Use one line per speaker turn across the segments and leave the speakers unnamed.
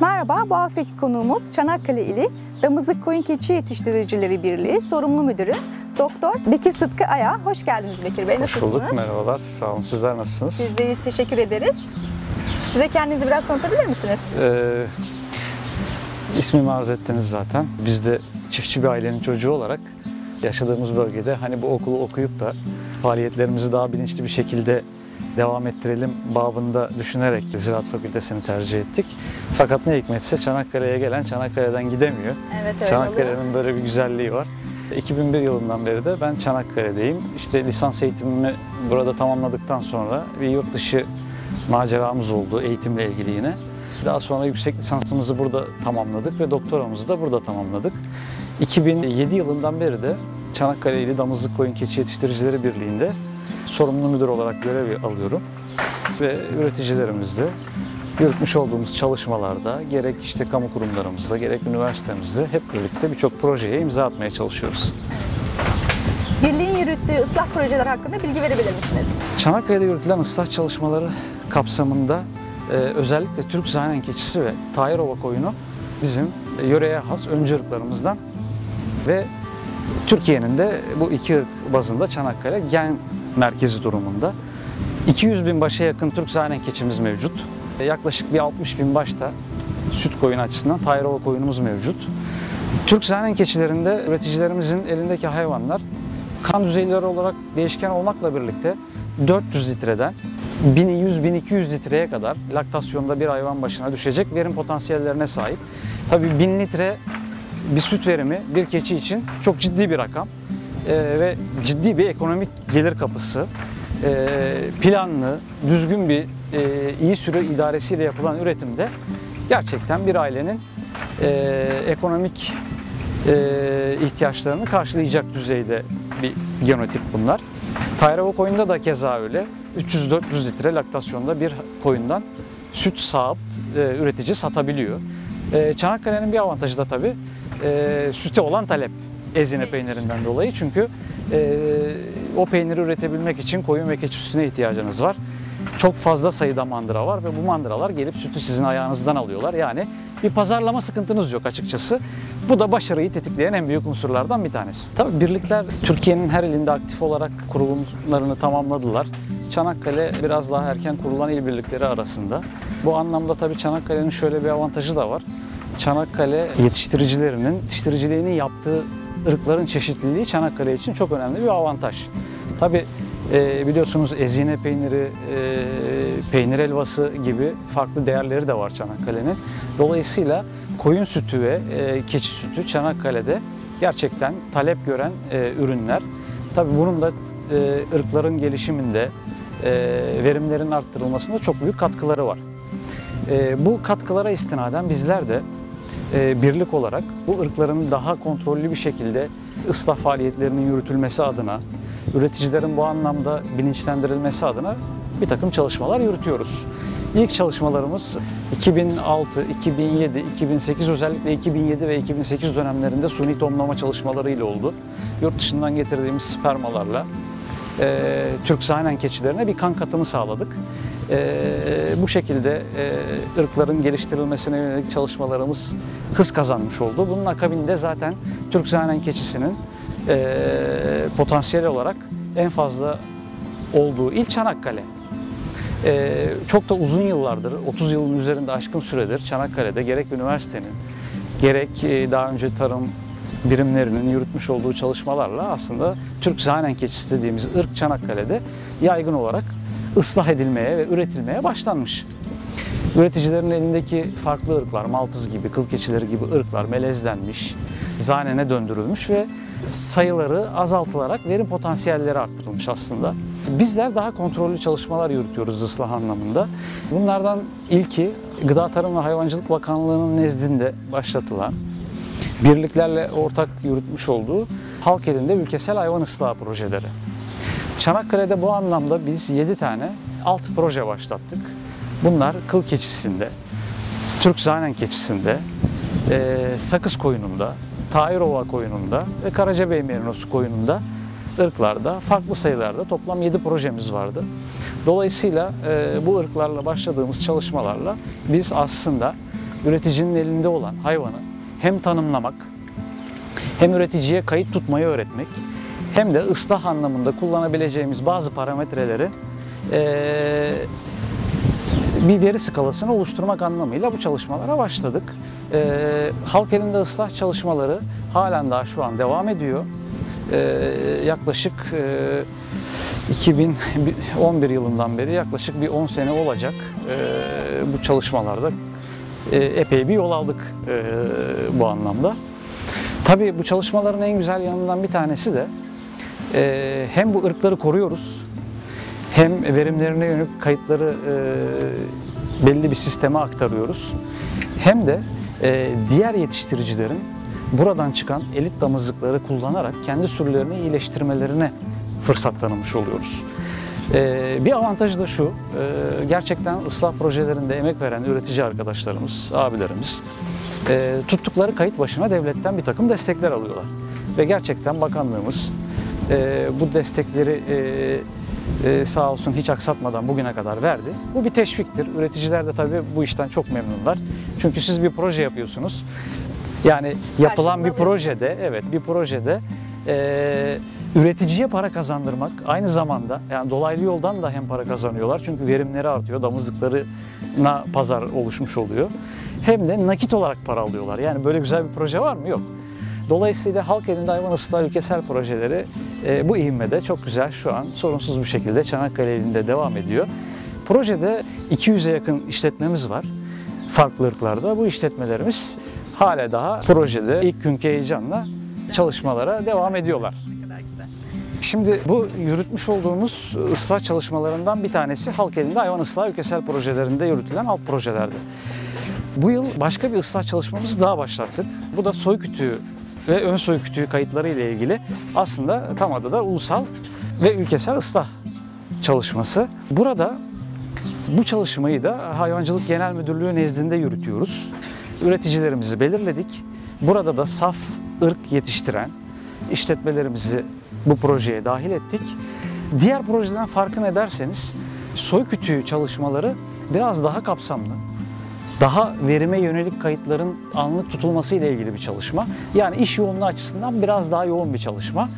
Merhaba, bu haftaki konuğumuz Çanakkale ili Damızlık Koyun Keçi Yetiştiricileri Birliği sorumlu müdürü Doktor Bekir Sıtkı Aya. Hoş geldiniz Bekir Bey.
Hoş
Nasılsınız?
bulduk, merhabalar. Sağ olun. Sizler nasılsınız?
Biz deyiz, teşekkür ederiz. Bize kendinizi biraz tanıtabilir misiniz?
Ee, ismimi arz ettiniz zaten. Biz de çiftçi bir ailenin çocuğu olarak yaşadığımız bölgede hani bu okulu okuyup da faaliyetlerimizi daha bilinçli bir şekilde devam ettirelim babında düşünerek Ziraat Fakültesini tercih ettik. Fakat ne hikmetse Çanakkale'ye gelen Çanakkale'den gidemiyor.
Evet.
Çanakkale'nin böyle bir güzelliği var. 2001 yılından beri de ben Çanakkale'deyim. İşte lisans eğitimimi burada tamamladıktan sonra bir yurt dışı maceramız oldu eğitimle ilgili yine. Daha sonra yüksek lisansımızı burada tamamladık ve doktoramızı da burada tamamladık. 2007 yılından beri de Çanakkale İli Damızlık Koyun Keçi Yetiştiricileri Birliği'nde sorumlu müdür olarak görev alıyorum. Ve üreticilerimizle yürütmüş olduğumuz çalışmalarda gerek işte kamu kurumlarımızda gerek üniversitemizde hep birlikte birçok projeye imza atmaya çalışıyoruz.
Birliğin yürüttüğü ıslah projeler hakkında bilgi verebilir misiniz?
Çanakkale'de yürütülen ıslah çalışmaları kapsamında e, özellikle Türk Zaynen keçisi ve Tahirova koyunu bizim yöreye has öncü ırklarımızdan ve Türkiye'nin de bu iki ırk bazında Çanakkale gen merkezi durumunda. 200 bin başa yakın Türk Zaynen keçimiz mevcut. Yaklaşık bir 60 bin başta süt koyunu açısından Tahirova koyunumuz mevcut. Türk Zaynen keçilerinde üreticilerimizin elindeki hayvanlar kan düzeyleri olarak değişken olmakla birlikte 400 litreden 1100-1200 litreye kadar laktasyonda bir hayvan başına düşecek verim potansiyellerine sahip. Tabii 1000 litre bir süt verimi bir keçi için çok ciddi bir rakam Ee, ve ciddi bir ekonomik gelir kapısı. Ee, planlı, düzgün bir e, iyi süre idaresiyle yapılan üretimde gerçekten bir ailenin ekonomik ihtiyaçlarını karşılayacak düzeyde bir genotip bunlar. Tayrava koyunda da keza öyle. 300-400 litre laktasyonda bir koyundan süt sağıp üretici satabiliyor. Çanakkale'nin bir avantajı da tabii süte olan talep ezine peynirinden dolayı. Çünkü e, o peyniri üretebilmek için koyun ve keçi sütüne ihtiyacınız var. Çok fazla sayıda mandıra var ve bu mandıralar gelip sütü sizin ayağınızdan alıyorlar. Yani bir pazarlama sıkıntınız yok açıkçası. Bu da başarıyı tetikleyen en büyük unsurlardan bir tanesi. Tabii birlikler Türkiye'nin her ilinde aktif olarak kurulumlarını tamamladılar. Çanakkale biraz daha erken kurulan il birlikleri arasında. Bu anlamda tabii Çanakkale'nin şöyle bir avantajı da var. Çanakkale yetiştiricilerinin yetiştiriciliğini yaptığı ırkların çeşitliliği Çanakkale için çok önemli bir avantaj. Tabii e, biliyorsunuz ezine peyniri, e, peynir helvası gibi farklı değerleri de var Çanakkale'nin. Dolayısıyla koyun sütü ve e, keçi sütü Çanakkale'de gerçekten talep gören e, ürünler. Tabii bunun da e, ırkların gelişiminde, e, verimlerin arttırılmasında çok büyük katkıları var. E, bu katkılara istinaden bizler de e, birlik olarak bu ırkların daha kontrollü bir şekilde ıslah faaliyetlerinin yürütülmesi adına, üreticilerin bu anlamda bilinçlendirilmesi adına bir takım çalışmalar yürütüyoruz. İlk çalışmalarımız 2006, 2007, 2008 özellikle 2007 ve 2008 dönemlerinde suni tohumlama çalışmalarıyla oldu. Yurt dışından getirdiğimiz spermalarla e, Türk sahnen keçilerine bir kan katımı sağladık. E, bu şekilde e, ırkların geliştirilmesine yönelik çalışmalarımız hız kazanmış oldu. Bunun akabinde zaten Türk sahnen keçisinin e, potansiyel olarak en fazla olduğu il Çanakkale. E, çok da uzun yıllardır, 30 yılın üzerinde aşkın süredir Çanakkale'de gerek üniversitenin, gerek e, daha önce tarım birimlerinin yürütmüş olduğu çalışmalarla aslında Türk Zanen keçisi dediğimiz ırk Çanakkale'de yaygın olarak ıslah edilmeye ve üretilmeye başlanmış. Üreticilerin elindeki farklı ırklar, maltız gibi, kıl keçileri gibi ırklar melezlenmiş, zanene döndürülmüş ve sayıları azaltılarak verim potansiyelleri arttırılmış aslında. Bizler daha kontrollü çalışmalar yürütüyoruz ıslah anlamında. Bunlardan ilki Gıda Tarım ve Hayvancılık Bakanlığı'nın nezdinde başlatılan birliklerle ortak yürütmüş olduğu halk elinde ülkesel hayvan ıslahı projeleri. Çanakkale'de bu anlamda biz 7 tane alt proje başlattık. Bunlar kıl keçisinde, Türk zanen keçisinde, e, sakız koyununda, Tahirova koyununda ve Karacabey merinosu koyununda ırklarda farklı sayılarda toplam 7 projemiz vardı. Dolayısıyla e, bu ırklarla başladığımız çalışmalarla biz aslında üreticinin elinde olan hayvanı hem tanımlamak, hem üreticiye kayıt tutmayı öğretmek, hem de ıslah anlamında kullanabileceğimiz bazı parametreleri eee, bir veri skalasını oluşturmak anlamıyla bu çalışmalara başladık. Eee, halk elinde ıslah çalışmaları halen daha şu an devam ediyor. Eee, yaklaşık eee, 2011 yılından beri yaklaşık bir 10 sene olacak eee, bu çalışmalarda eee, epey bir yol aldık eee, bu anlamda. Tabii bu çalışmaların en güzel yanından bir tanesi de eee, hem bu ırkları koruyoruz hem verimlerine yönelik kayıtları eee, belli bir sisteme aktarıyoruz hem de eee, diğer yetiştiricilerin buradan çıkan elit damızlıkları kullanarak kendi sürülerini iyileştirmelerine fırsat tanımış oluyoruz. Ee, bir avantajı da şu, e, gerçekten ıslah projelerinde emek veren üretici arkadaşlarımız, abilerimiz e, tuttukları kayıt başına devletten bir takım destekler alıyorlar. Ve gerçekten bakanlığımız e, bu destekleri e, e, sağ olsun hiç aksatmadan bugüne kadar verdi. Bu bir teşviktir. Üreticiler de tabii bu işten çok memnunlar. Çünkü siz bir proje yapıyorsunuz. Yani yapılan bir projede, evet bir projede e, üreticiye para kazandırmak aynı zamanda yani dolaylı yoldan da hem para kazanıyorlar çünkü verimleri artıyor, damızlıklarına pazar oluşmuş oluyor. Hem de nakit olarak para alıyorlar. Yani böyle güzel bir proje var mı? Yok. Dolayısıyla halk elinde hayvan ıslah ülkesel projeleri e, bu ivmede çok güzel şu an sorunsuz bir şekilde Çanakkale elinde devam ediyor. Projede 200'e yakın işletmemiz var farklı ırklarda. Bu işletmelerimiz hala daha projede ilk günkü heyecanla çalışmalara devam ediyorlar. Şimdi bu yürütmüş olduğumuz ıslah çalışmalarından bir tanesi halk elinde hayvan ıslahı ülkesel projelerinde yürütülen alt projelerdi. Bu yıl başka bir ıslah çalışmamızı daha başlattık. Bu da soy kütüğü ve ön soy kütüğü kayıtları ile ilgili aslında tam adı da ulusal ve ülkesel ıslah çalışması. Burada bu çalışmayı da Hayvancılık Genel Müdürlüğü nezdinde yürütüyoruz. Üreticilerimizi belirledik. Burada da saf ırk yetiştiren işletmelerimizi bu projeye dahil ettik. Diğer projeden farkı ne derseniz soy kütüğü çalışmaları biraz daha kapsamlı. Daha verime yönelik kayıtların anlık tutulması ile ilgili bir çalışma. Yani iş yoğunluğu açısından biraz daha yoğun bir çalışma.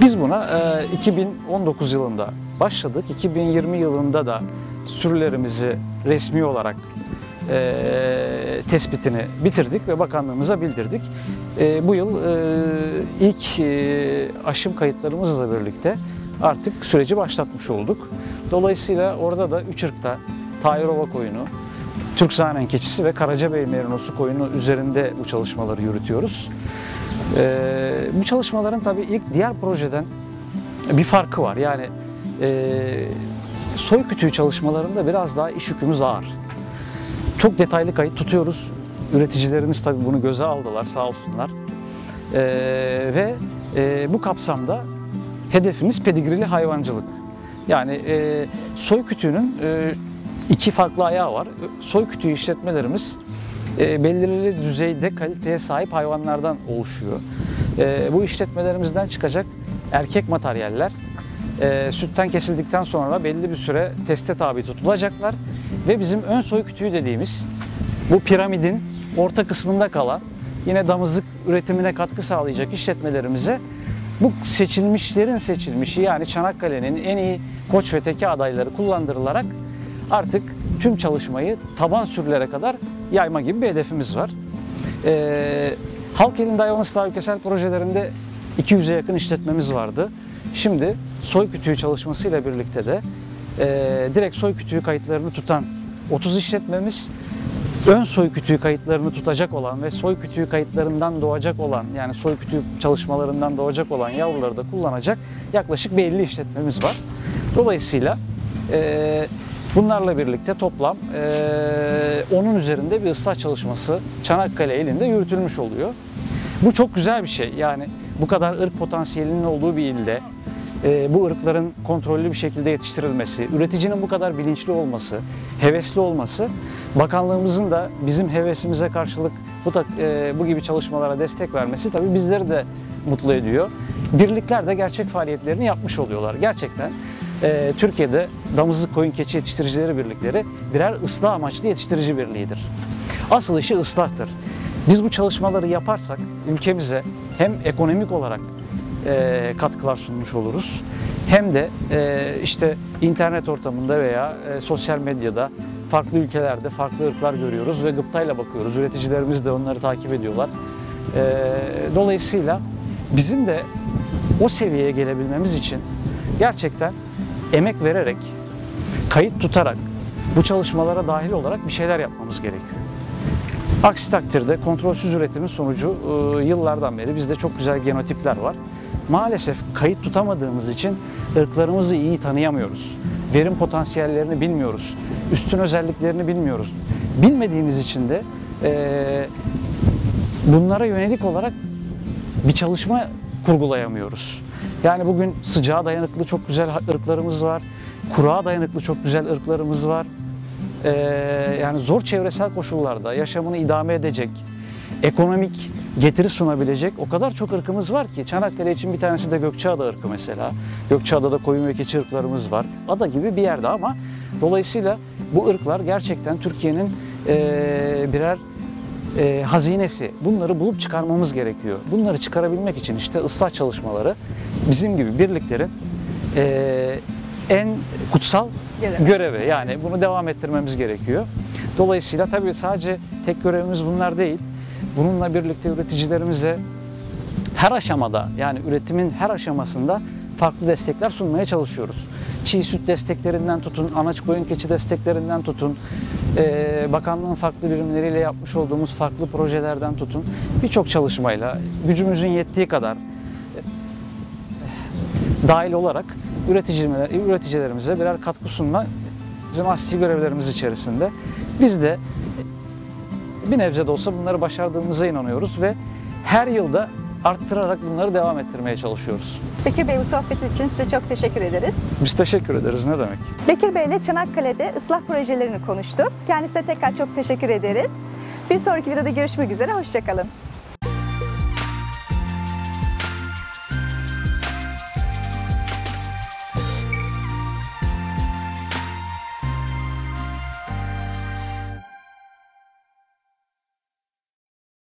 Biz buna e, 2019 yılında başladık. 2020 yılında da sürülerimizi resmi olarak e, tespitini bitirdik ve bakanlığımıza bildirdik. E, bu yıl e, ilk e, aşım kayıtlarımızla birlikte artık süreci başlatmış olduk. Dolayısıyla orada da üç ırkta Tayirova koyunu, Türk Zanen keçisi ve Karacabey merinosu koyunu üzerinde bu çalışmaları yürütüyoruz. E, bu çalışmaların tabii ilk diğer projeden bir farkı var. Yani e, soy kütüğü çalışmalarında biraz daha iş yükümüz ağır. Çok detaylı kayıt tutuyoruz. Üreticilerimiz tabii bunu göze aldılar sağ olsunlar. Ee, ve e, bu kapsamda hedefimiz pedigrili hayvancılık. Yani e, soy kütüğünün e, iki farklı ayağı var. Soy kütüğü işletmelerimiz e, belirli düzeyde kaliteye sahip hayvanlardan oluşuyor. E, bu işletmelerimizden çıkacak erkek materyaller e, sütten kesildikten sonra belli bir süre teste tabi tutulacaklar ve bizim ön soy kütüğü dediğimiz bu piramidin orta kısmında kalan yine damızlık üretimine katkı sağlayacak işletmelerimize bu seçilmişlerin seçilmişi yani Çanakkale'nin en iyi koç ve teke adayları kullandırılarak artık tüm çalışmayı taban sürülere kadar yayma gibi bir hedefimiz var. Ee, halk elinde hayvan ülkesel projelerinde 200'e yakın işletmemiz vardı. Şimdi soy kütüğü çalışmasıyla birlikte de e, direkt soy kütüğü kayıtlarını tutan 30 işletmemiz, ön soy kütüğü kayıtlarını tutacak olan ve soy kütüğü kayıtlarından doğacak olan yani soy kütüğü çalışmalarından doğacak olan yavruları da kullanacak yaklaşık bir 50 işletmemiz var. Dolayısıyla e, bunlarla birlikte toplam e, onun üzerinde bir ıslah çalışması Çanakkale elinde yürütülmüş oluyor. Bu çok güzel bir şey. Yani bu kadar ırk potansiyelinin olduğu bir ilde e, bu ırkların kontrollü bir şekilde yetiştirilmesi, üreticinin bu kadar bilinçli olması, hevesli olması, bakanlığımızın da bizim hevesimize karşılık bu, da, e, bu gibi çalışmalara destek vermesi tabii bizleri de mutlu ediyor. Birlikler de gerçek faaliyetlerini yapmış oluyorlar. Gerçekten e, Türkiye'de damızlık koyun keçi yetiştiricileri birlikleri birer ıslah amaçlı yetiştirici birliğidir. Asıl işi ıslahtır. Biz bu çalışmaları yaparsak ülkemize hem ekonomik olarak e, katkılar sunmuş oluruz. Hem de e, işte internet ortamında veya e, sosyal medyada farklı ülkelerde farklı ırklar görüyoruz ve gıptayla bakıyoruz. Üreticilerimiz de onları takip ediyorlar. E, dolayısıyla bizim de o seviyeye gelebilmemiz için gerçekten emek vererek, kayıt tutarak, bu çalışmalara dahil olarak bir şeyler yapmamız gerekiyor. Aksi takdirde kontrolsüz üretimin sonucu e, yıllardan beri bizde çok güzel genotipler var. Maalesef kayıt tutamadığımız için ırklarımızı iyi tanıyamıyoruz. Verim potansiyellerini bilmiyoruz. Üstün özelliklerini bilmiyoruz. Bilmediğimiz için de e, bunlara yönelik olarak bir çalışma kurgulayamıyoruz. Yani bugün sıcağa dayanıklı çok güzel ırklarımız var. Kuruğa dayanıklı çok güzel ırklarımız var. Ee, yani zor çevresel koşullarda yaşamını idame edecek, ekonomik getiri sunabilecek o kadar çok ırkımız var ki. Çanakkale için bir tanesi de Gökçeada ırkı mesela. Gökçeada'da koyun ve keçi ırklarımız var. Ada gibi bir yerde ama dolayısıyla bu ırklar gerçekten Türkiye'nin eee, birer e, hazinesi. Bunları bulup çıkarmamız gerekiyor. Bunları çıkarabilmek için işte ıslah çalışmaları bizim gibi birliklerin e, en kutsal
Görevi.
görevi. Yani bunu devam ettirmemiz gerekiyor. Dolayısıyla tabii sadece tek görevimiz bunlar değil. Bununla birlikte üreticilerimize her aşamada yani üretimin her aşamasında farklı destekler sunmaya çalışıyoruz. Çiğ süt desteklerinden tutun, anaç koyun keçi desteklerinden tutun, eee, bakanlığın farklı birimleriyle yapmış olduğumuz farklı projelerden tutun. Birçok çalışmayla gücümüzün yettiği kadar e, dahil olarak üreticilerimize, birer katkı sunma bizim asli görevlerimiz içerisinde. Biz de bir nebze de olsa bunları başardığımıza inanıyoruz ve her yılda arttırarak bunları devam ettirmeye çalışıyoruz.
Bekir Bey bu sohbet için size çok teşekkür ederiz.
Biz teşekkür ederiz. Ne demek?
Bekir Bey ile Çanakkale'de ıslah projelerini konuştuk. Kendisine tekrar çok teşekkür ederiz. Bir sonraki videoda görüşmek üzere, hoşçakalın.